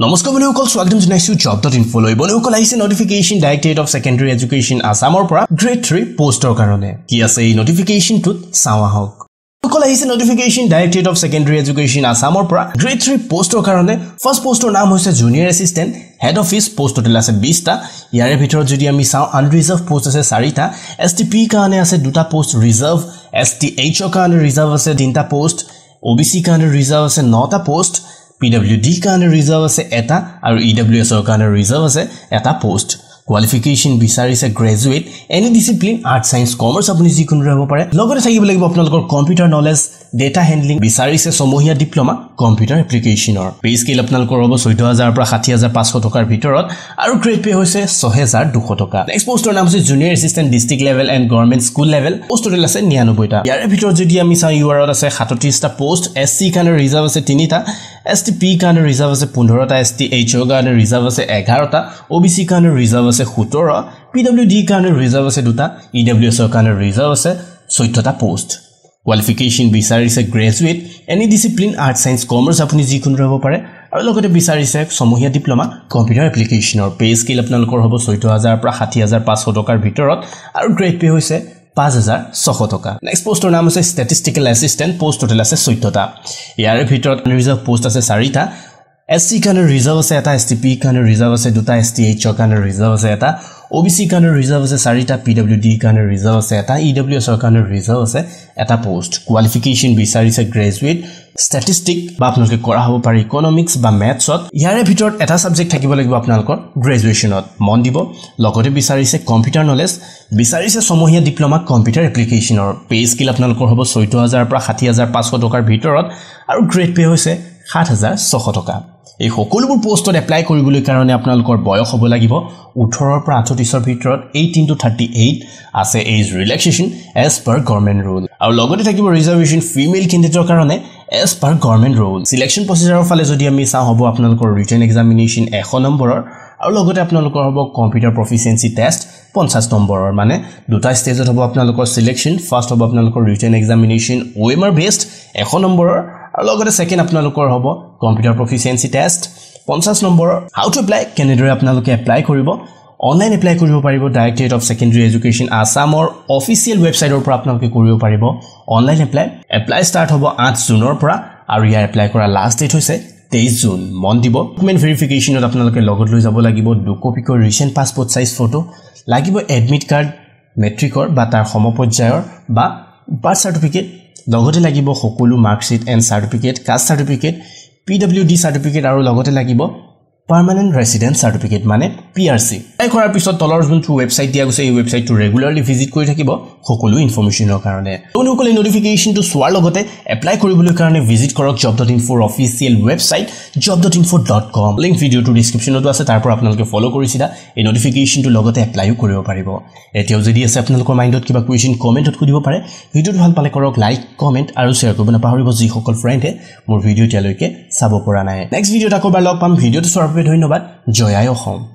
নমস্কাৰ বন্ধুসকল স্বাগতম জনাইছোঁ জব ডট ইনফলৈ বন্ধুসকল আহিছে notification directorate of secondary education আছামৰ পৰা গ্ৰেড থ্ৰী পষ্টৰ কাৰণে। কি আছে এই নটিফিকেশ্যনটোত চাওঁ আহক। আহিছে notification directorate of secondary education আছামৰ পৰা গ্ৰেড থ্ৰী পষ্টৰ কাৰণে। ফাৰ্ষ্ট পষ্টৰ নাম হৈছে junior assistant head office post আছে বিছটা ইয়াৰে ভিতৰত যদি আমি চাওঁ আনৰিজাৰ্ভ পষ্ট আছে চাৰিটা। এছ টি পিৰ কাৰণে আছে দুটা পষ্ট ৰিজাৰ্ভ এছ টি এইচৰ কাৰণে ৰিজাৰ্ভ আছে তিনিটা পষ্ট অ' বি চিৰ কাৰণে ৰিজাৰ্ভ আছে নটা পষ্ট পি ডাব্লিউ ডিৰ কাৰণে ৰিজাৰ্ভ আছে এটা আৰু ই ডাব্লিউ এছৰ কাৰণে ৰিজাৰ্ভ আছে এটা পষ্ট কোৱালিফিকেশ্যন বিচাৰিছে graduate any discipline art science commerce আপুনি যিকোনো হ'ব পাৰে। লগতে থাকিব লাগিব আপোনালোকৰ কম্পিউটাৰ নলেজ ডেটা হেণ্ডলিং বিচাৰিছে ছমহীয়া ডিপ্ল'মা কম্পিউটাৰ এপ্লিকেশ্যনৰ। পে স্কেল আপোনালোকৰ হ'ব চৈধ্য হাজাৰৰ পৰা ষাঠি হাজাৰ পাঁচশ টকাৰ ভিতৰত আৰু গ্ৰেড পে হৈছে ছহেজাৰ দুশ টকা। নেক্সট পষ্টৰ নাম হৈছে junior assistant district level and government school level post total আছে নিৰানব্বৈটা ইয়াৰে ভিতৰত যদি আমি চাওঁ ইউ আৰত আছে সাতত্ৰিছটা পষ্ট এছ চিৰ কাৰণে ৰিজাৰ্ভ আছে তিনিটা এছ টি পিৰ কাৰণে ৰিজাৰ্ভ আছে পোন্ধৰটা এছ টি এইচৰ কাৰণে ৰিজাৰ্ভ আছে এঘাৰটা অ' বি চিৰ কাৰণে ৰিজাৰ্ভ আছে সোতৰ পি ডাব্লিউ ডিৰ কাৰণে ৰিজাৰ্ভ আছে দুটা ই ডাব্লিউ এছৰ কাৰণে ৰিজাৰ্ভ আছে চৈধ্যটা পষ্ট কোৱালিফিকেশ্যন বিচাৰিছে graduate any discipline art science commerce আপুনি যিকোনো হ'ব পাৰে আৰু লগতে বিচাৰিছে ছমহীয়া ডিপ্ল'মা কম্পিউটাৰ এপ্লিকেশ্যনৰ পে স্কেল আপোনালোকৰ হ'ব চৈধ্য হাজাৰৰ পৰা ষাঠি হাজাৰ পাঁচশ টকাৰ ভিতৰত আৰু গ্ৰেড পে হৈছে পাঁচ হাজাৰ ছশ টকা। নেক্সট পষ্টৰ নাম হৈছে ষ্টেটিষ্টিকেল এছিষ্টেণ্ট পষ্ট টোটেল আছে চৈধ্যটা। ইয়াৰে ভিতৰত ৰিজাৰ্ভ পষ্ট আছে চাৰিটা। এছ চিৰ কাৰণে ৰিজাৰ্ভ আছে এটা এছ টি পিৰ কাৰণে ৰিজাৰ্ভ আছে দুটা এছ টি এইচৰ কাৰণে ৰিজাৰ্ভ আছে এটা। অ' বি চিৰ কাৰণে ৰিজাৰ্ভ আছে চাৰিটা পি ডাব্লিউ ডিৰ কাৰণে ৰিজাৰ্ভ আছে এটা ই ডাব্লিউ এছৰ কাৰণে ৰিজাৰ্ভ আছে এটা পষ্ট কোৱালিফিকেশ্যন বিচাৰিছে গ্ৰেজুৱেট ষ্টেটিষ্টিক বা আপোনালোকে কৰা হ'ব পাৰে ইকনমিক্স বা মেথছত ইয়াৰে ভিতৰত এটা ছাবজেক্ট থাকিব লাগিব আপোনালোকৰ গ্ৰেজুৱেশ্যনত মন দিব। লগতে বিচাৰিছে কম্পিউটাৰ নলেজ বিচাৰিছে ছমহীয়া ডিপ্ল'মা কম্পিউটাৰ এপ্লিকেশ্যনৰ পে স্কিল আপোনালোকৰ হ'ব চৈধ্য হাজাৰৰ পৰা ষাঠি হাজাৰ পাঁচশ টকাৰ ভিতৰত আৰু গ্ৰেড পে হৈছে সাত হাজাৰ ছশ টকা। এই সকলোবোৰ পষ্টত এপ্লাই কৰিবলৈ কাৰণে আপোনালোকৰ বয়স হ'ব লাগিব। ওঠৰৰ পৰা আঠত্ৰিছৰ ভিতৰত এইটিন টু থাৰ্টি এইট আছে age relaxation as per government rule আৰু লগতে থাকিব ৰিজাৰ্ভেশ্যন ফিমেল কেণ্ডিডেটৰ কাৰণে as per government rule selection প্ৰচিজাৰৰ ফালে যদি আমি চাওঁ হ'ব আপোনালোকৰ ৰিটাৰ্ণ এক্সামিনেশ্যন এশ নম্বৰৰ আৰু লগতে আপোনালোকৰ হ'ব কম্পিউটাৰ প্ৰফিচিয়েঞ্চি টেষ্ট পঞ্চাছ নম্বৰৰ। মানে দুটা ষ্টেজত হ'ব আপোনালোকৰ চিলেকশ্যন ফাৰ্ষ্ট হ'ব আপোনালোকৰ ৰিটাৰ্ণ এক্সামিনেশ্যন আৰ বেষ্ট এশ নম্বৰৰ আৰু লগতে ছেকেণ্ড আপোনালোকৰ হ'ব কম্পিউটাৰ প্ৰফিচিয়েঞ্চি টেষ্ট পঞ্চাছ নম্বৰৰ হাউ টু এপ্লাই কেনেদৰে আপোনালোকে এপ্লাই কৰিব অনলাইন এপ্লাই কৰিব পাৰিব ডাইৰেক্টৰেট অফ ছেকেণ্ডেৰী এডুকেশ্যন আছামৰ অফিচিয়েল ৱেবছাইটৰ পৰা আপোনালোকে কৰিব পাৰিব। অনলাইন এপ্লাই এপ্লাই ষ্টাৰ্ট হ'ব আঠ জুনৰ পৰা আৰু ইয়াৰ এপ্লাই কৰা লাষ্ট ডেট হৈছে তেইছ জুন। মন দিব। ডকুমেণ্ট ভেৰিফিকেশ্যনত আপোনালোকে লগত লৈ যাব লাগিব দুকপিকৈ ৰিচেণ্ট পাছপৰ্ট চাইজ ফটো লাগিব এডমিট কাৰ্ড মেট্ৰিকৰ বা তাৰ সমপৰ্যায়ৰ বা বাৰ্থ চাৰ্টিফিকেট লগতে লাগিব সকলো marksheet and certificate caste certificate P W D certificate আৰু লগতে লাগিব পাৰ্মানেণ্ট ৰেচিডেণ্ট চাৰ্টিফিকেট মানে পি আৰ চি কৰাৰ পিছত তলৰ যোনটো ৱেবছাইট দিয়া গৈছে এই ৱেবছাইটটো ৰেগুলাৰলি ভিজিট কৰি থাকিব সকলো ইনফৰ্মেশ্যনৰ কাৰণে। তেওঁলোকলে নটিফিকেশ্যনটো চোৱাৰ লগতে এপ্লাই কৰিবলৈ কাৰণে ভিজিট কৰক job dot ইনফ'ৰ official website job dot info' dot com link ভিডিঅ'টো ডিছক্ৰিপশ্যনতো আছে তাৰ পৰা আপোনালোকে ফ'ল' কৰিছিলা এই নটিফিকেশ্যনটো লগতে এপ্লাইও কৰিব পাৰিব। এতিয়াও যদি আছে আপোনালোকৰ মাইণ্ডত কিবা কুৱেশ্যন কমেণ্টত সুধিব পাৰে ভিডিঅ'টো ভাল পালে কৰক লাইক কমেণ্ট আৰু শ্বেয়াৰ কৰিব নাপাহৰিব যিসকল ফ্ৰেণ্ডে মোৰ ভিডিঅ' এতিয়ালৈকে চাব পৰা নাই। নেক্সট ভিডিঅ'ত আকৌ এবাৰ লগ পাম। ভিডিঅ'টো চোৱাৰ বাবে ধন্যবাদ। জয়াই অসম।